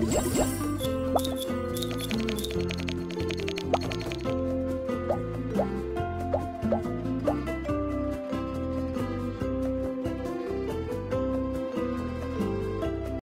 Yeah, yeah, yeah.